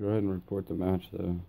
Go ahead and report the match, though.